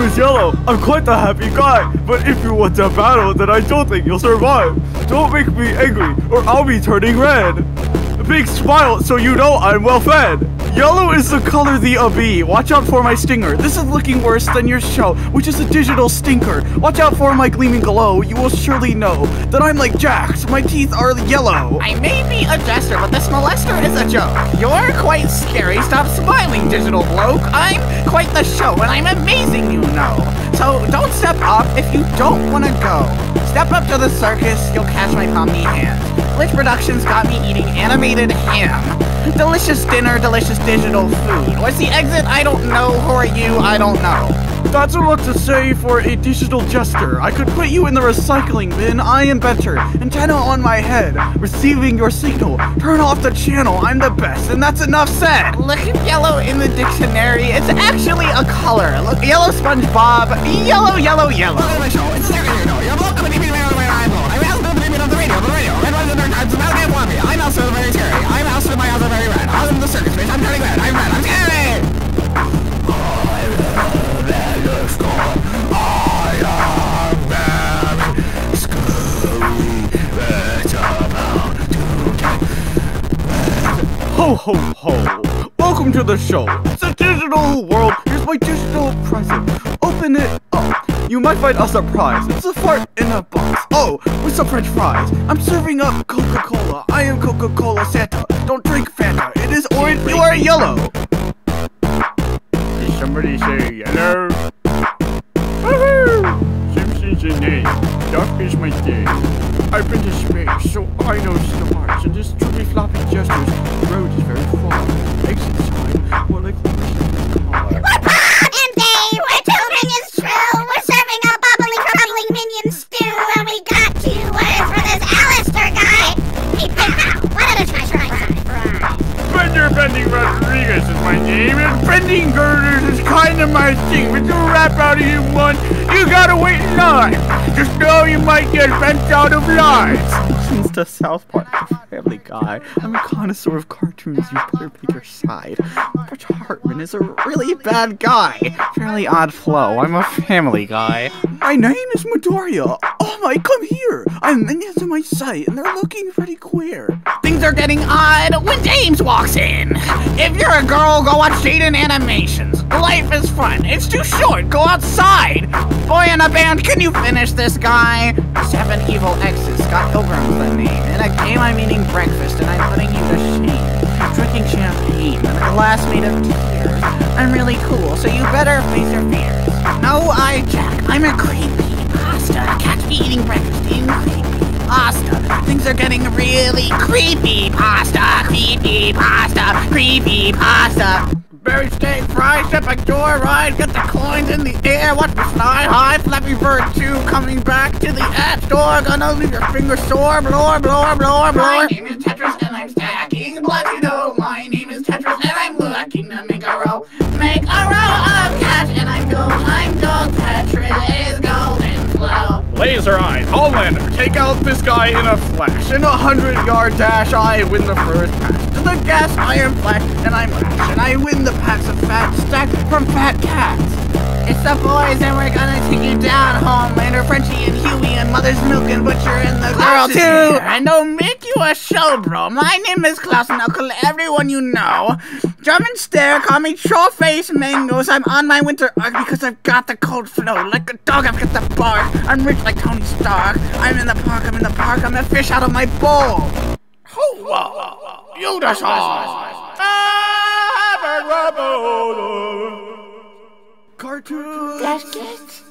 name is Yellow. I'm quite the happy guy. But if you want to battle, then I don't think you'll survive. Don't make me angry, or I'll be turning red. Big smile so you know I'm well fed. Yellow is the color the a bee. Watch out for my stinger. This is looking worse than your show, which is a digital stinker. Watch out for my gleaming glow. You will surely know that I'm like Jax. My teeth are yellow. I may be a jester, but this molester is a joke. You're quite scary. Stop smiling, digital bloke. I'm quite the show, and I'm amazing, you know. So don't step up if you don't want to go. Step up to the circus, you'll catch my pommy hands. Glitch Productions got me eating animated ham. Delicious dinner, delicious digital food. What's the exit? I don't know. Who are you? I don't know. That's a lot to say for a digital jester. I could put you in the recycling bin. I am better. Antenna on my head, receiving your signal. Turn off the channel. I'm the best, and that's enough said. Look at yellow in the dictionary. It's actually a color. Look, yellow SpongeBob. Yellow, yellow, yellow. Also very scary. I'm also my are very red. I'm in the circus space. I'm turning red. I'm red. I'm scary. Ho ho ho! Welcome to the show. It's a digital world. Here's my digital present. Open it up. You might find a surprise. It's a fart in a box. Oh, with some French fries. I'm serving up Coca-Cola. I am Coca-Cola Santa. Don't drink Fanta. It is orange. You are yellow. Did somebody say yellow? Woohoo! Simpsons in name. Duck is my day. I've been to space, so I know stars, and this truly floppy gestures. The road is very far. Bending girders is kinda my thing. But to rap out of you one, you gotta wait in line. Just know you might get bent out of line. Since the South Park Family Guy, I'm a connoisseur of cartoons. You better pick your side. Butch Hartman is a really bad guy. Fairly odd flow. I'm a family guy. My name is Midoriya. Oh my, come here. I'm minions to my site, and they're looking pretty queer. Things are getting odd when James walks in. If you're a girl, go watch Jaiden Animations. Life is fun. It's too short. Go outside. Boy in a band, can you finish this guy? Seven evil exes. Scott Pilgrim's the name. In a game, I'm eating breakfast and I'm putting you to shame. Drinking champagne in a glass made of tears. I'm really cool, so you better face your fears. No, I Jack. I'm a pasta. Uh, Catch me eating breakfast, eating creepy pasta. Things are getting really creepy pasta. Creepy pasta. Creepy pasta. Berry steak, fries, step back door, ride, get the coins in the air, watch me fly high, Flappy Bird 2 coming back to the app store, gonna leave your finger sore, blower, blower, blower, blower. My name is Tetris and I'm stacking blood, you know. My name is Tetris and I'm looking to make a row. Make a row Laser eyes, Homelander, take out this guy in a flash. In a hundred yard dash, I win the first. To the gas, I am flash, and I'm lash, and I win the packs of fat stacked from fat cats. It's the boys and we're gonna take you down, Homelander, Frenchie and Huey and Mother's Milk and Butcher and the girl too. here. And don't make you a show, bro. My name is Klaus and I'll kill everyone you know. German stare, call me troll face mangoes. I'm on my winter arc because I've got the cold flow. Like a dog, I've got the bark. I'm rich like Tony Stark. I'm in the park, I'm in the park, I'm a fish out of my bowl. You the Cartoons. That's it.